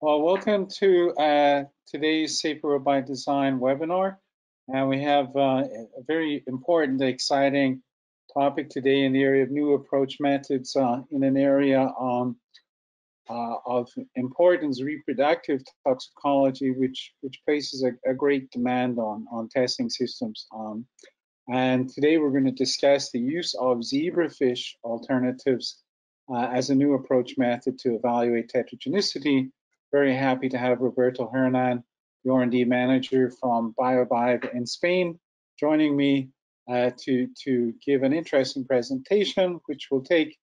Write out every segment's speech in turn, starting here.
Well, welcome to uh, today's Safer by Design webinar. And we have uh, a very important, exciting topic today in the area of new approach methods uh, in an area um, uh, of importance, reproductive toxicology, which which places a, a great demand on on testing systems. Um, and today we're going to discuss the use of zebrafish alternatives uh, as a new approach method to evaluate tetragenicity. Very happy to have Roberto Hernan, the R&D manager from BioVive in Spain, joining me uh, to, to give an interesting presentation, which will take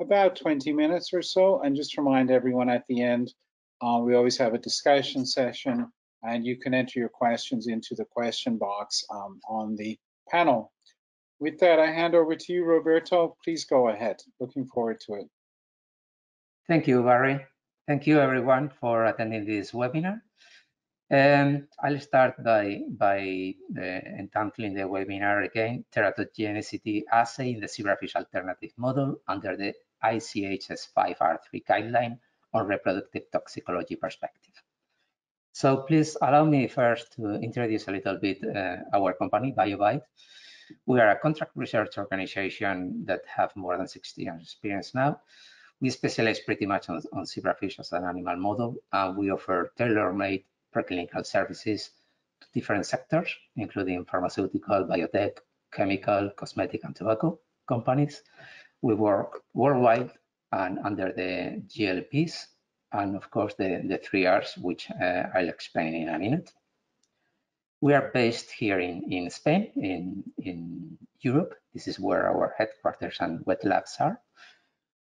about 20 minutes or so. And just remind everyone at the end, uh, we always have a discussion session and you can enter your questions into the question box um, on the panel. With that, I hand over to you, Roberto. Please go ahead. Looking forward to it. Thank you, Barry. Thank you, everyone, for attending this webinar. Um, I'll start by, by uh, entangling the webinar again, teratogenicity assay in the zebrafish alternative model under the ICHS 5R3 guideline on reproductive toxicology perspective. So please allow me first to introduce a little bit uh, our company, BioVive. We are a contract research organization that have more than 60 years experience now. We specialize pretty much on, on zebrafish as an animal model, and we offer tailor-made preclinical services to different sectors, including pharmaceutical, biotech, chemical, cosmetic, and tobacco companies. We work worldwide and under the GLPs, and of course the, the three R's, which uh, I'll explain in a minute. We are based here in, in Spain, in, in Europe. This is where our headquarters and wet labs are.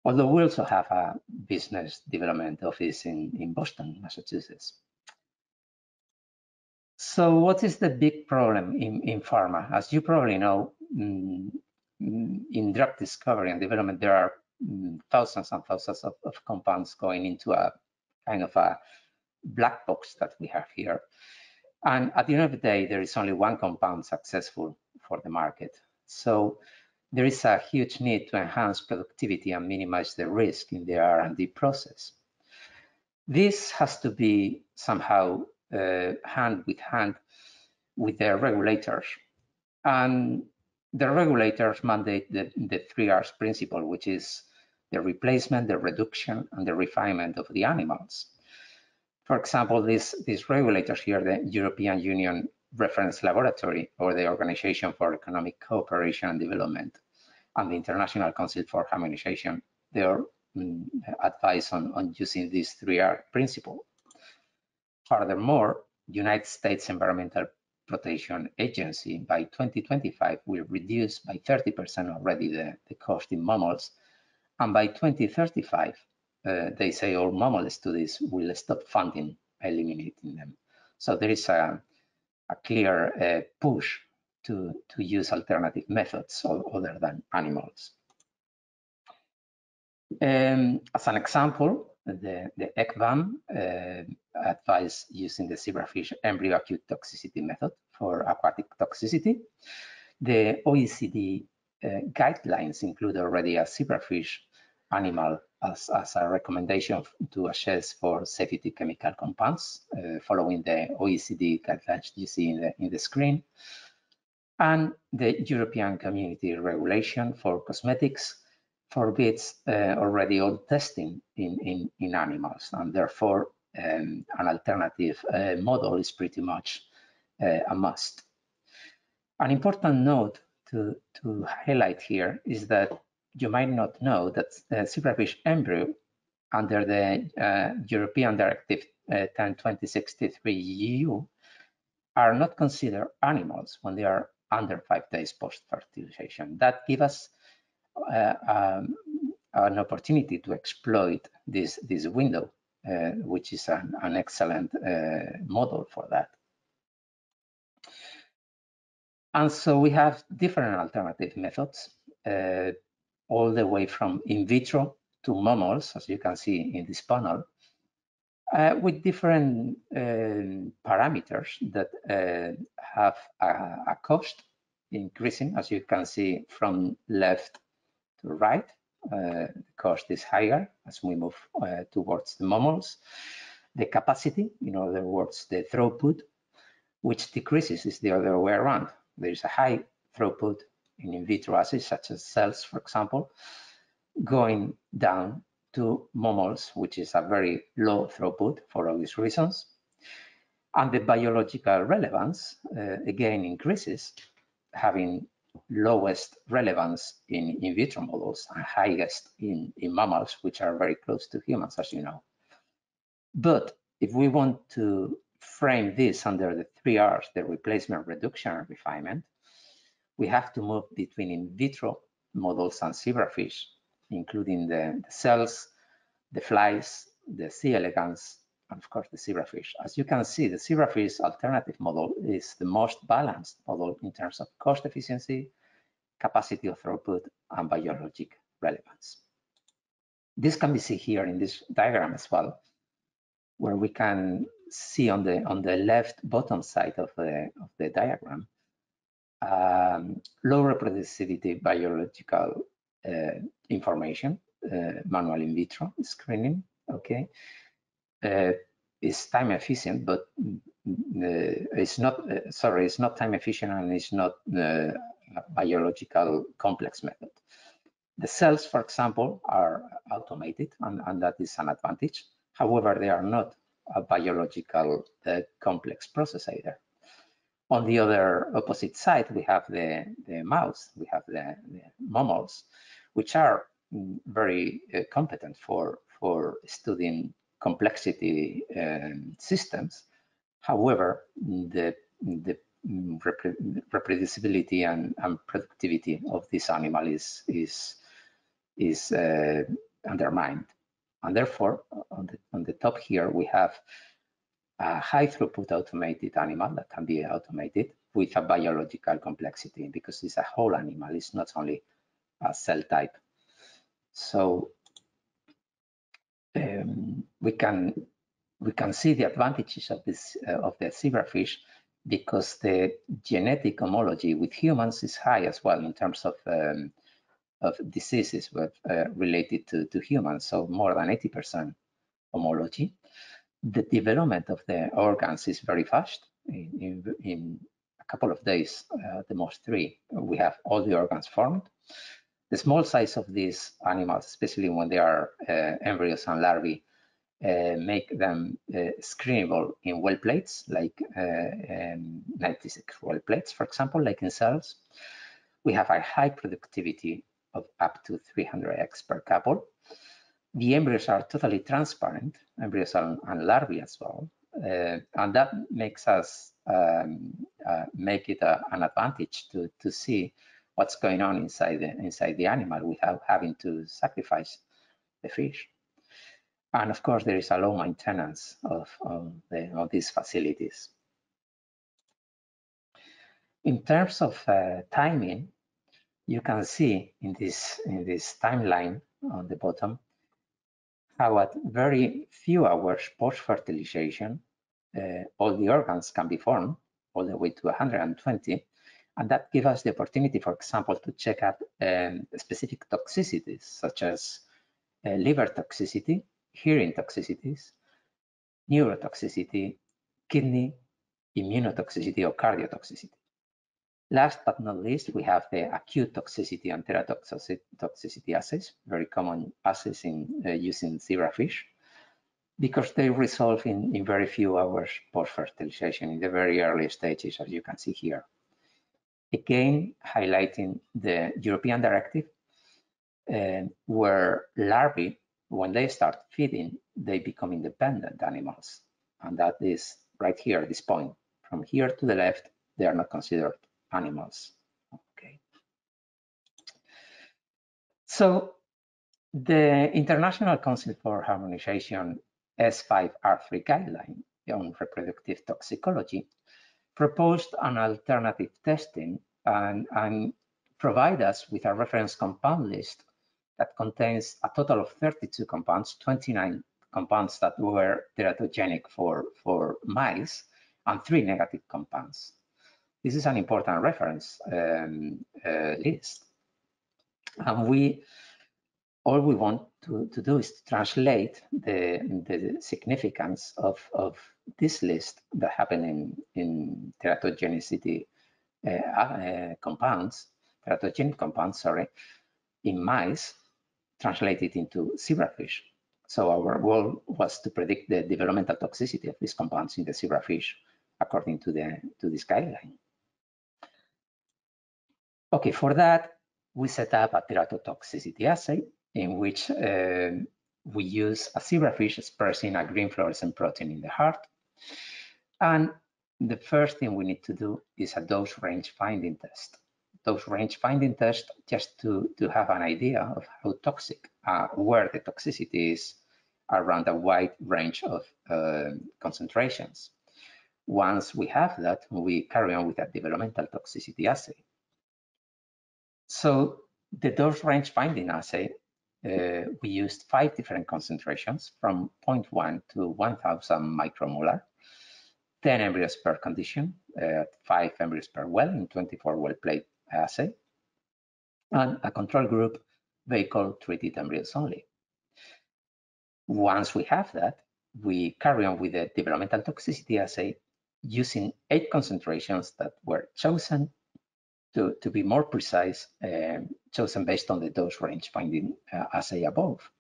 Although we also have a business development office in, in Boston, Massachusetts. So what is the big problem in, in pharma? As you probably know, mm, in drug discovery and development, there are mm, thousands and thousands of, of compounds going into a kind of a black box that we have here. And at the end of the day, there is only one compound successful for the market. So there is a huge need to enhance productivity and minimize the risk in the R&D process. This has to be somehow uh, hand with hand with the regulators. And the regulators mandate the, the three R's principle, which is the replacement, the reduction, and the refinement of the animals. For example, these, these regulators here, the European Union Reference Laboratory or the Organization for Economic Cooperation and Development and the International Council for Harmonization, their um, advice on, on using this 3R principle. Furthermore, United States Environmental Protection Agency by 2025 will reduce by 30% already the, the cost in mammals, and by 2035 uh, they say all mammal studies will stop funding eliminating them. So there is a, a clear uh, push to, to use alternative methods other than animals. Um, as an example, the, the ECVAM uh, advised using the zebrafish embryo acute toxicity method for aquatic toxicity. The OECD uh, guidelines include already a zebrafish animal as, as a recommendation to assess for safety chemical compounds uh, following the OECD guidelines you see in the, in the screen. And the European Community Regulation for Cosmetics forbids uh, already all testing in, in, in animals, and therefore um, an alternative uh, model is pretty much uh, a must. An important note to, to highlight here is that you might not know that uh, zebrafish embryo under the uh, European Directive uh, 10-2063 EU are not considered animals when they are under five days post-fertilization. That gives us uh, um, an opportunity to exploit this, this window, uh, which is an, an excellent uh, model for that. And so we have different alternative methods. All the way from in vitro to mammals, as you can see in this panel, uh, with different uh, parameters that uh, have a, a, cost increasing, as you can see from left to right. Uh, the cost is higher as we move uh, towards the mammals. The capacity, in other words, the throughput, which decreases is the other way around. There is a high throughput in in vitro assays, such as cells, for example, going down to momoles, which is a very low throughput for obvious reasons. And the biological relevance, uh, again, increases, having lowest relevance in in vitro models and highest in, in mammals, which are very close to humans, as you know. But if we want to frame this under the three R's, the replacement, reduction, and refinement, we have to move between in vitro models and zebrafish, including the, the cells, the flies, the C. elegans, and of course the zebrafish. As you can see, the zebrafish alternative model is the most balanced model in terms of cost efficiency, capacity of throughput, and biologic relevance. This can be seen here in this diagram as well, where we can see on the on the left bottom side of the of the diagram uh, um, low reproducibility biological uh, information, uh, manual in vitro screening. Okay, uh, it's time efficient, but uh, it's not. Sorry, it's not time efficient and it's not a biological complex method. The cells, for example, are automated, and, and that is an advantage. However, they are not a biological uh, complex process either. On the other opposite side, we have the, the mouse, we have the, the mammals, which are very uh, competent for, for studying complexity um, systems. However, the, the reproducibility and, and, productivity of this animal is, is, is uh, undermined. And therefore, on the, on the top here, we have a high throughput automated animal that can be automated with a biological complexity because it's a whole animal, it's not only a cell type. So um, we can we can see the advantages of this uh, of the zebrafish because the genetic homology with humans is high as well in terms of um, of diseases with, uh, related to, to humans, so more than 80% homology. The development of the organs is very fast. In, in, in a couple of days, uh, the most three, we have all the organs formed. The small size of these animals, especially when they are uh, embryos and larvae, uh, make them uh, screenable in well plates, like uh, um, 96 well plates, for example, like in cells. We have a high productivity of up to 300x per couple. The embryos are totally transparent, embryos and, and larvae as well, uh, and that makes us um, uh, make it a, an advantage to, to see what's going on inside the, inside the animal without having to sacrifice the fish. And of course, there is a low maintenance of, of, the, of these facilities. In terms of uh, timing, you can see in this in this timeline on the bottom at very few hours post-fertilization uh, all the organs can be formed all the way to 120 and that gives us the opportunity for example to check out um, specific toxicities such as uh, liver toxicity hearing toxicities neurotoxicity kidney immunotoxicity or cardiotoxicity Last but not least, we have the acute toxicity and teratoxicity assays, very common assays in uh, using zebrafish, because they resolve in, in very few hours post-fertilization in the very early stages, as you can see here. Again, highlighting the European directive, uh, where larvae, when they start feeding, they become independent animals. And that is right here, this point. From here to the left, they are not considered animals. Okay. So the International Council for Harmonization S5R3 guideline on reproductive toxicology proposed an alternative testing and, and provide us with a reference compound list that contains a total of 32 compounds, 29 compounds that were teratogenic for, for mice, and three negative compounds. This is an important reference um, uh, list. And we, all we want to, to do is to translate the, the significance of, of this list that happen in, in teratogenicity uh, uh, compounds, teratogenic compounds, sorry, in mice, translated into zebrafish. So our goal was to predict the developmental toxicity of these compounds in the zebrafish according to the to this guideline. Okay, for that, we set up a teratotoxicity assay in which uh, we use a zebrafish expressing a green fluorescent protein in the heart. And the first thing we need to do is a dose range finding test. Dose range finding test just to, to have an idea of how toxic, uh, where the toxicity is around a wide range of uh, concentrations. Once we have that, we carry on with a developmental toxicity assay. So the dose range finding assay, uh, we used five different concentrations from 0.1 to 1000 micromolar, 10 embryos per condition, uh, five embryos per well in 24 well plate assay, and a control group vehicle treated embryos only. Once we have that, we carry on with the developmental toxicity assay using eight concentrations that were chosen to, to be more precise, um, chosen based on the dose range finding uh, assay above.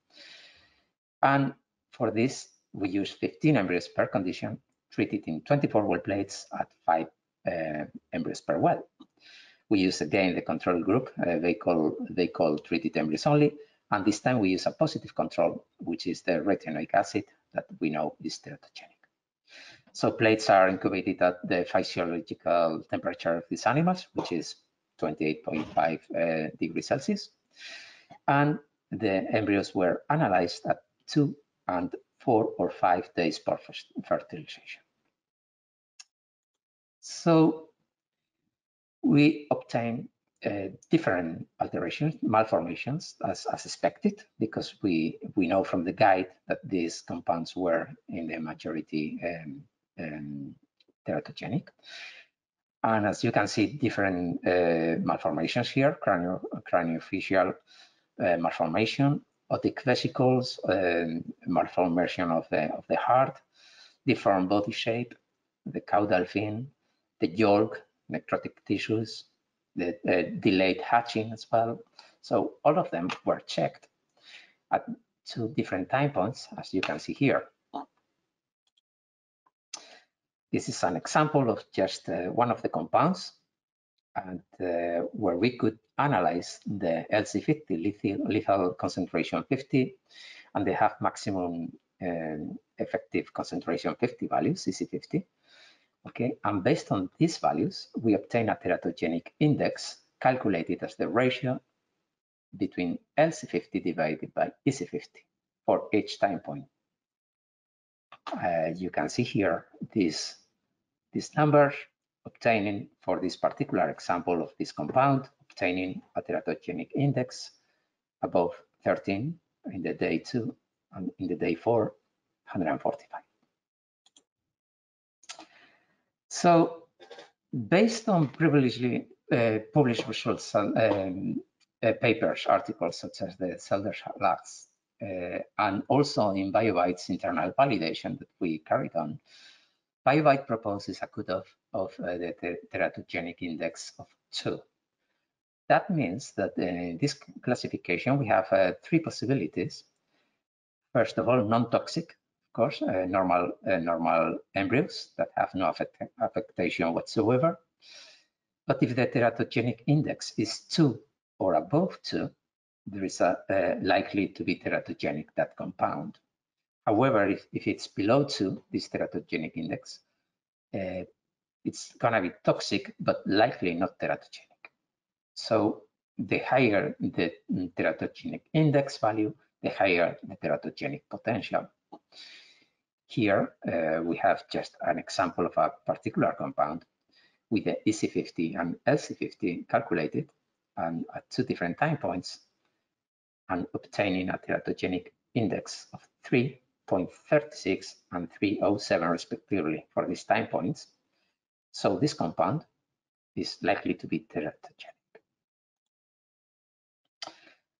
And for this, we use 15 embryos per condition, treated in 24 well plates at five uh, embryos per well. We use again the control group, uh, they call they call treated embryos only, and this time we use a positive control, which is the retinoic acid that we know is teratogenic. So plates are incubated at the physiological temperature of these animals, which is 28.5 uh, degrees Celsius. And the embryos were analyzed at two and four or five days per fertilization. So we obtain uh, different alterations, malformations as, as expected, because we, we know from the guide that these compounds were in the majority um, um, teratogenic. And as you can see, different uh, malformations here, cranio, craniofacial uh, malformation, otic vesicles, um, malformation of the, of the heart, deformed body shape, the caudal fin, the yolk, necrotic tissues, the uh, delayed hatching as well. So all of them were checked at two different time points, as you can see here. This is an example of just uh, one of the compounds and uh, where we could analyze the LC50 lethal, lethal, concentration 50 and they have maximum um, effective concentration 50 values, EC50. Okay, and based on these values, we obtain a teratogenic index calculated as the ratio between LC50 divided by EC50 for each time point. Uh, you can see here this this number, obtaining for this particular example of this compound, obtaining a teratogenic index above 13 in the day two and in the day four, 145. So based on previously uh, published results um, uh, papers, articles such as the Selders Labs, uh, and also in BioBite's internal validation that we carried on, BioBite proposes a cutoff of uh, the teratogenic index of 2. That means that uh, in this classification, we have uh, three possibilities. First of all, non-toxic, of course, uh, normal, uh, normal embryos that have no affect affectation whatsoever. But if the teratogenic index is 2 or above 2, there is a, uh, likely to be teratogenic, that compound. However, if, if it's below two, this teratogenic index, uh, it's gonna be toxic, but likely not teratogenic. So the higher the teratogenic index value, the higher the teratogenic potential. Here uh, we have just an example of a particular compound with the EC50 and LC50 calculated and at two different time points and obtaining a teratogenic index of 3 3.36 and 307 respectively for these time points. So this compound is likely to be teratogenic.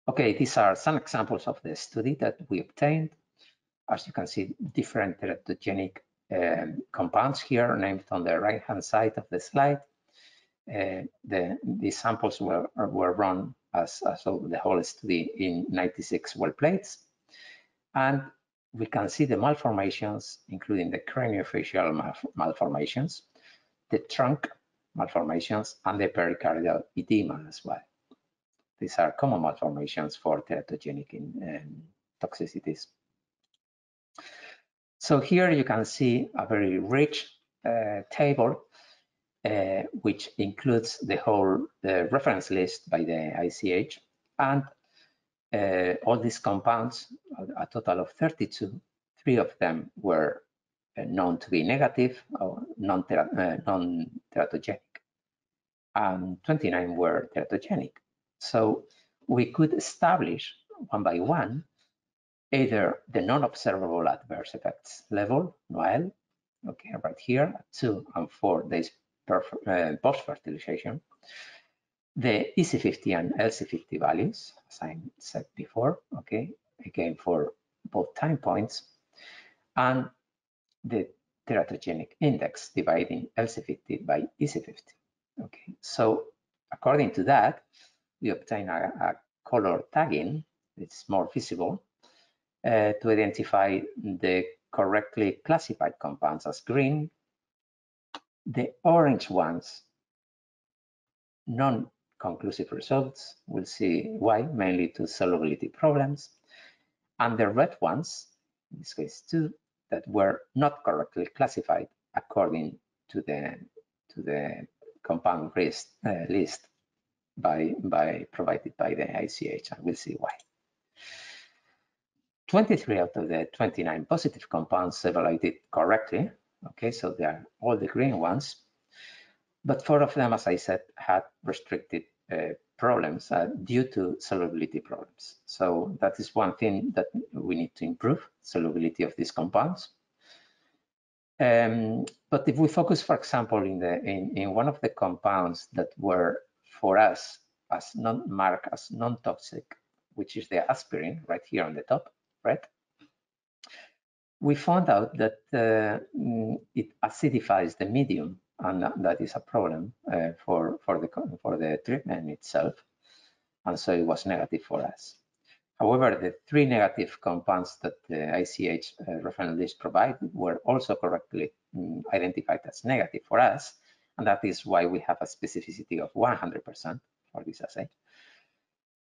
Okay, these are some examples of the study that we obtained. As you can see, different teratogenic um, compounds here named on the right-hand side of the slide. Uh, the, the samples were, were run as, as the whole study in 96 well plates. And we can see the malformations, including the craniofacial malformations, the trunk malformations, and the pericardial edema as well. These are common malformations for teratogenic in, um, toxicities. So here you can see a very rich uh, table uh, which includes the whole reference list by the ICH and uh, all these compounds, a total of 32, three of them were uh, known to be negative or non-teratogenic, and 29 were teratogenic. So we could establish one by one either the non-observable adverse effects level, NOEL, okay, right here, two and four days uh, post-fertilization, the EC50 and LC50 values, as I said before, okay, again for both time points, and the teratogenic index dividing LC50 by EC50. Okay, so according to that, we obtain a, a color tagging, it's more visible, uh, to identify the correctly classified compounds as green, the orange ones, non-conclusive results, we'll see why, mainly to solubility problems, and the red ones, in this case two, that were not correctly classified according to the to the compound list, uh, list by by provided by the ICH, and we'll see why. 23 out of the 29 positive compounds evaluated correctly Okay, so they are all the green ones. But four of them, as I said, had restricted uh, problems uh, due to solubility problems. So that is one thing that we need to improve, solubility of these compounds. Um, but if we focus, for example, in, the, in, in one of the compounds that were for us as non marked as non-toxic, which is the aspirin right here on the top, right? we found out that uh, mm, it acidifies the medium, and that is a problem uh, for for the for the treatment itself, and so it was negative for us. However, the three negative compounds that the ICH uh, reference list provided were also correctly um, identified as negative for us, and that is why we have a specificity of 100% for this assay.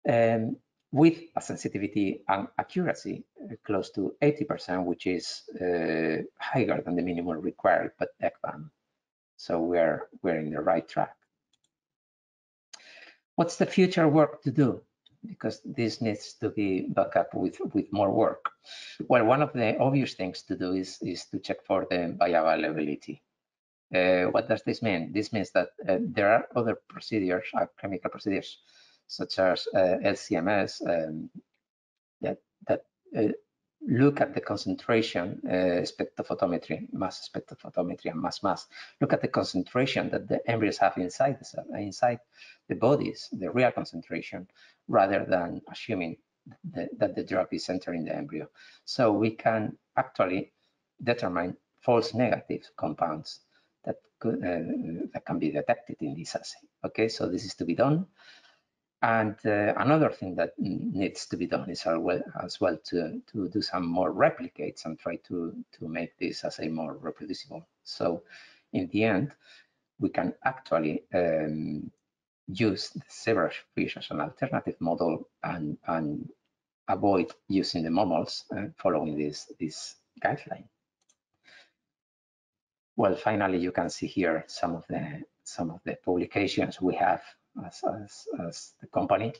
Um, with a sensitivity and accuracy uh, close to 80%, which is uh, higher than the minimum required by ECVAM. So we're, we're in the right track. What's the future work to do? Because this needs to be backed up with, with more work. Well, one of the obvious things to do is, is to check for the bioavailability. Uh, what does this mean? This means that uh, there are other procedures, uh, chemical procedures, such as uh, LCMS um, that, that uh, look at the concentration, uh, spectrophotometry, mass spectrophotometry, and mass mass. Look at the concentration that the embryos have inside the cell, inside the bodies, the real concentration, rather than assuming the, that the drug is entering the embryo. So we can actually determine false negative compounds that could, uh, that can be detected in this assay. Okay, so this is to be done. And uh, another thing that needs to be done is as well, as well to, to do some more replicates and try to, to make this as a more reproducible. So in the end, we can actually um, use the zebrafish as an alternative model and, and avoid using the mammals uh, following this, this guideline. Well, finally, you can see here some of the some of the publications we have as, as, as the company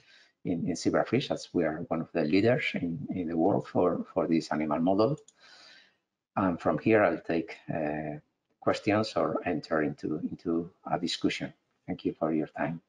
in, in zebrafish, as we are one of the leaders in, in the world for, for this animal model. And from here, I'll take uh, questions or enter into, into a discussion. Thank you for your time.